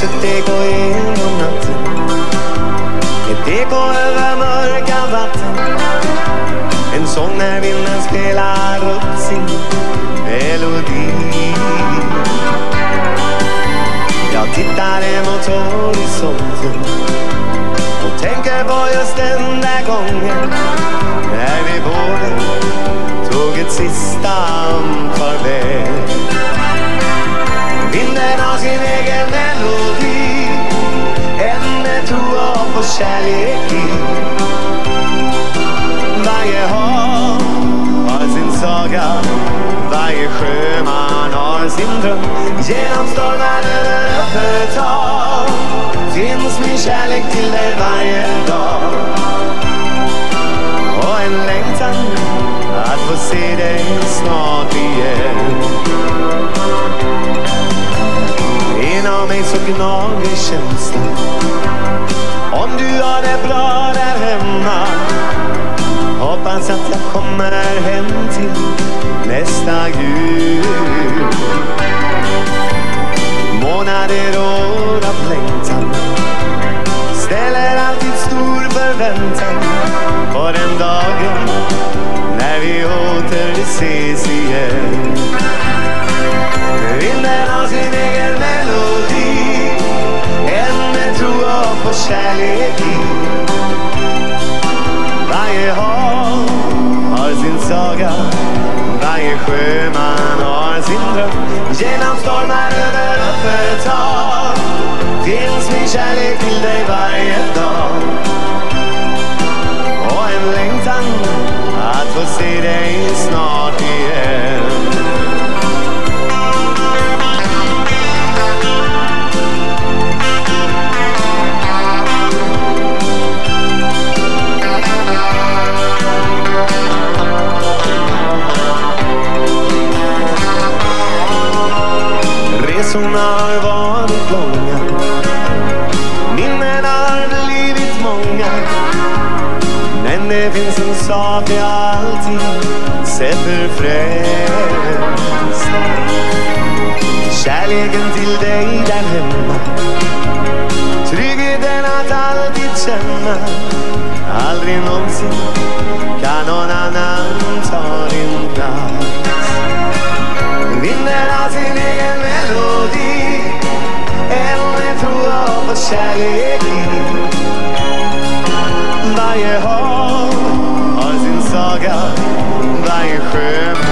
kanske det går genom natten. Ett eko över mörka vatten. En sång när vinden spelar upp sin melodi. Jag tittar emot horisonten och tänker på just den där gången när vi båda tog ett sista farväl. Vinden har sin egen melodi, kärlek i. Varje hav har sin saga, varje sjöman har sin dröm. Genom stormar över öppet hav finns min kärlek till dig varje dag. Och en längtan att få se dig snart igen. Inom mig så gnager känslan om har det bra där hemma. Hoppas att jag kommer hem till nästa jul. Månader år av längtan ställer alltid stor förväntan på den dagen när vi åter ses igen. Vinden har sin egen Genom stormar över öppet hav finns min kärlek till dig varje dag. Och en längtan att få se dig snart Resorna har varit långa Minnen har blivit många. Men det finns en sak jag alltid sätter främst. Kärleken till dig där hemma. Tryggheten att alltid känna. Aldrig någonsin kan någon annan hopp och kärlek i Varje hav har saga Varje sjö